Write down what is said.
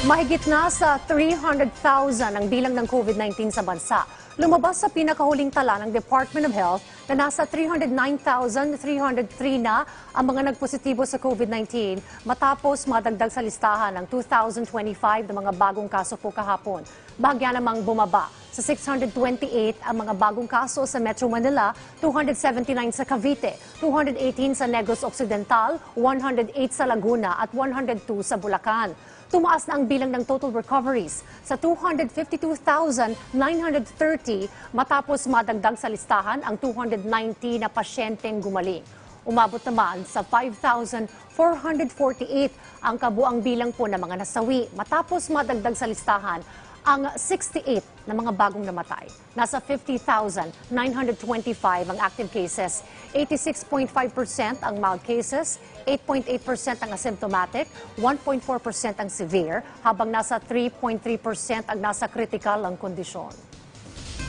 Mahigit na sa 300,000 ang bilang ng COVID-19 sa bansa. Lumabas sa pinakahuling tala ng Department of Health na nasa 309,303 na ang mga nagpositibo sa COVID-19 matapos madagdag sa listahan ng 2025 na mga bagong kaso po kahapon. Bahagya namang bumaba sa 628 ang mga bagong kaso sa Metro Manila, 279 sa Cavite, 218 sa Negros Occidental, 108 sa Laguna at 102 sa Bulacan. Tumaas na ang bilang ng total recoveries sa 252,930 matapos madagdag sa listahan ang 290 na pasyenteng gumaling. Umabot naman sa 5,448 ang kabuang bilang po ng mga nasawi matapos madagdag sa listahan ang 68 na mga bagong namatay. Nasa 50,925 ang active cases, 86.5% ang mild cases, 8.8% ang asymptomatic, 1.4% ang severe, habang nasa 3.3% ang nasa critical ang kondisyon.